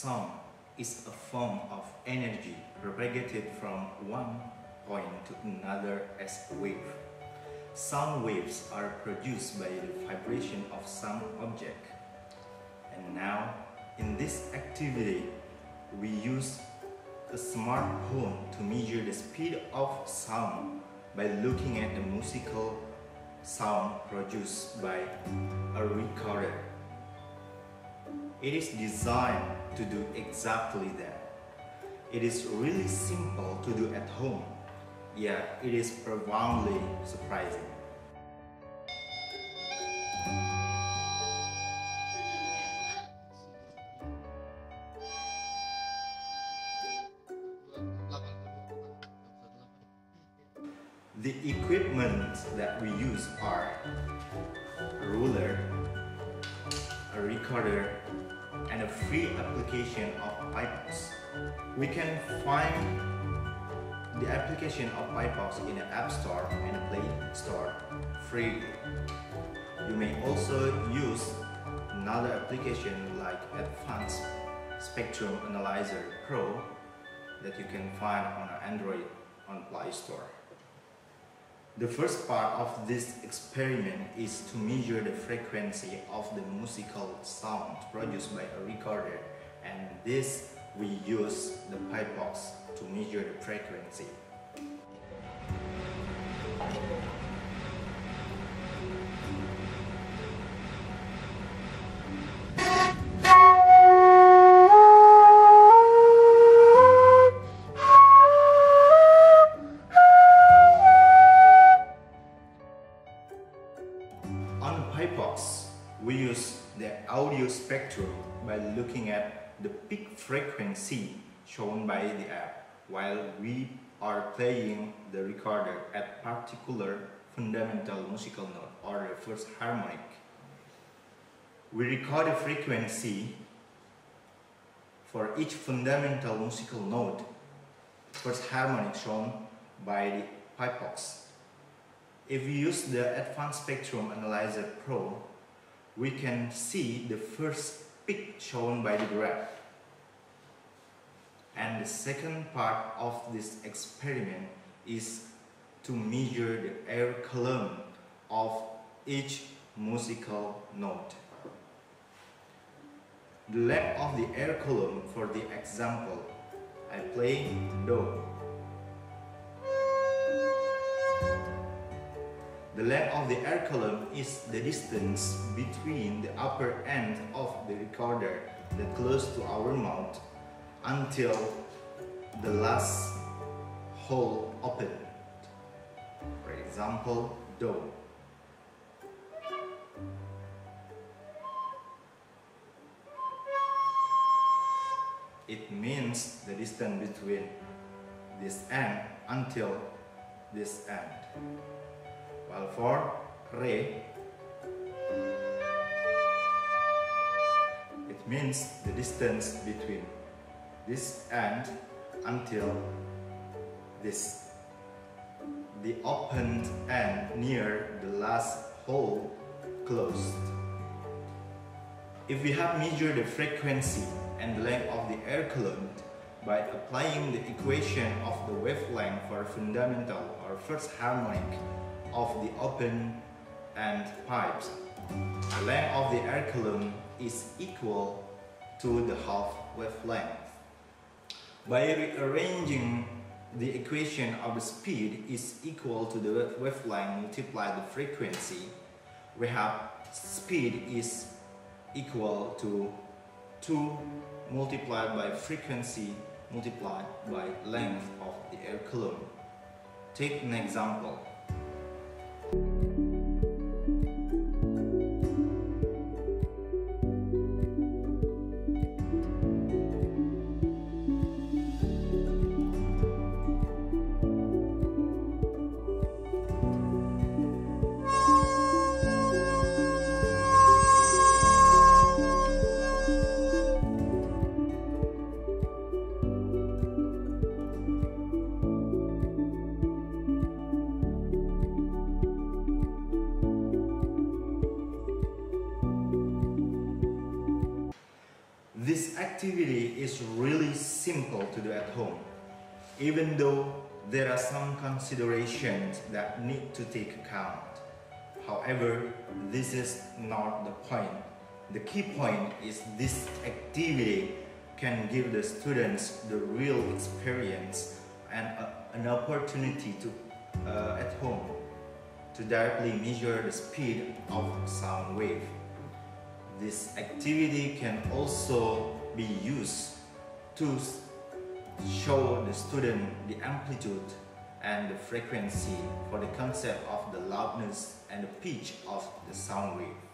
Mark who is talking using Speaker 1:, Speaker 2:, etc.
Speaker 1: sound is a form of energy propagated from one point to another as a wave. Sound waves are produced by the vibration of some object. And now, in this activity, we use a smartphone to measure the speed of sound by looking at the musical sound produced by a recorder. It is designed to do exactly that. It is really simple to do at home, yet it is profoundly surprising. The equipment that we use are ruler, a recorder, and a free application of phyphox. We can find the application of phyphox in the App Store and the Play Store free. You may also use another application like Advanced Spectrum Analyzer Pro that you can find on Android on Play Store. The first part of this experiment is to measure the frequency of the musical sound produced by a recorder and this we use the phyphox to measure the frequency. Looking at the peak frequency shown by the app while we are playing the recorder at particular fundamental musical note or the first harmonic. We record the frequency for each fundamental musical note, first harmonic shown by the phyphox. If we use the Advanced Spectrum Analyzer Pro, we can see the first peak shown by the graph. And the second part of this experiment is to measure the air column of each musical note. The length of the air column for the example, I play Do. The length of the air column is the distance between the upper end of the recorder that close to our mouth until the last hole opened. For example, Do. It means the distance between this end until this end. While for Re, it means the distance between this end until this. The opened end near the last hole closed. If we have measured the frequency and length of the air column by applying the equation of the wavelength for fundamental or first harmonic of the open end pipes, the length of the air column is equal to the half wavelength. By rearranging the equation of the speed is equal to the wavelength multiplied the frequency, we have speed is equal to 2 multiplied by frequency multiplied by length of the air column. Take an example. This activity is really simple to do at home, even though there are some considerations that need to take account. However, this is not the point. The key point is this activity can give the students the real experience and a, an opportunity to uh, at home to directly measure the speed of sound wave. This activity can also be used to show the student the amplitude and the frequency for the concept of the loudness and the pitch of the sound wave.